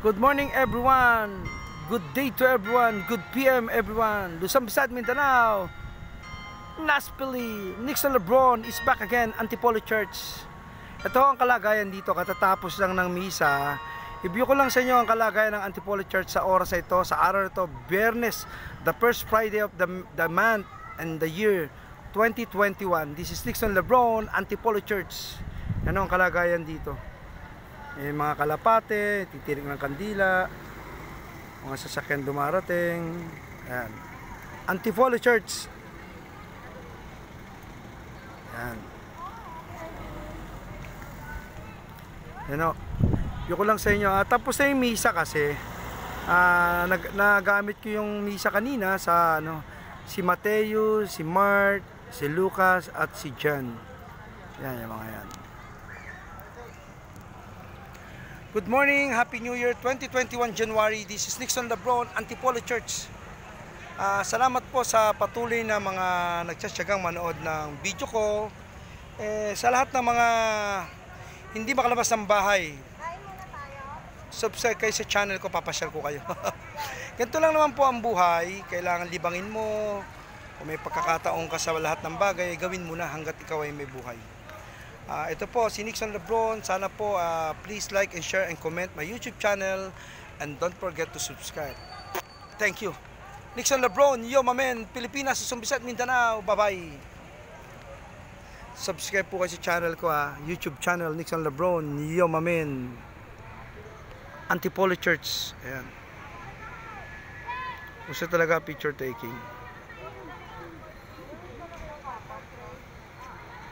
Good morning everyone. Good day to everyone. Good PM everyone. Luzon, Visayas, Mindanao. Naspili, Nixon Lebron is back again, Antipolo Church. Ito ang kalagayan dito, katatapos lang ng misa. I-view ko lang sa inyo ang kalagayan ng Antipolo Church sa oras ito, sa araw ito, Biyernes, the first Friday of the, the month and the year 2021. This is Nixon Lebron, Antipolo Church. Ano ang kalagayan dito? Eh, mga kalapate, titirik ng kandila, mga sasakyan dumarating. Ayan. Antipolo Church. Ayan. Ano, yung ko lang sa inyo. Ah, tapos na yung misa kasi. Ah, nag, nagamit ko yung misa kanina sa ano, si Mateo, si Mart, si Lucas at si John. Yan yung mga yan. Good morning, Happy New Year 2021 January. This is Nixon Lebron, Antipolo Church. Uh, salamat po sa patuloy na mga nagtsatsagang manood ng video ko. Eh, sa lahat ng mga hindi makalabas ng bahay, subscribe kayo sa channel ko, papasyal ko kayo. Ganito lang naman po ang buhay. Kailangan libangin mo. Kung may pagkakataon ka sa lahat ng bagay, gawin mo na hanggat ikaw ay may buhay. Uh, ito po, si Nixon Lebron. Sana po, uh, please like and share and comment my YouTube channel. And don't forget to subscribe. Thank you. Nixon Lebron, yo mamen, Pilipinas, Sumbisat, Mindanao. Bye-bye. Subscribe po kayo sa channel ko ha. YouTube channel, Nixon Lebron, yo mamen. Antipolo Church. Ayan. Gusto talaga picture taking.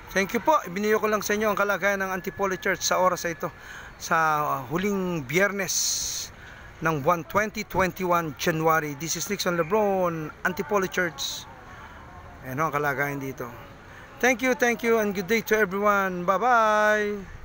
Thank you po. Ibiniyo ko lang sa inyo ang kalagayan ng Antipolo Church sa oras na ito sa huling biyernes ng 1 2021 January. This is Nixon Lebron, Antipolo Church. Ano ang kalagayan dito. Thank you, thank you, and good day to everyone. Bye-bye!